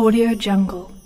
Audio Jungle.